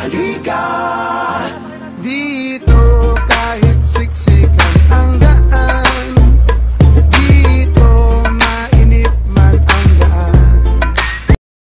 Halika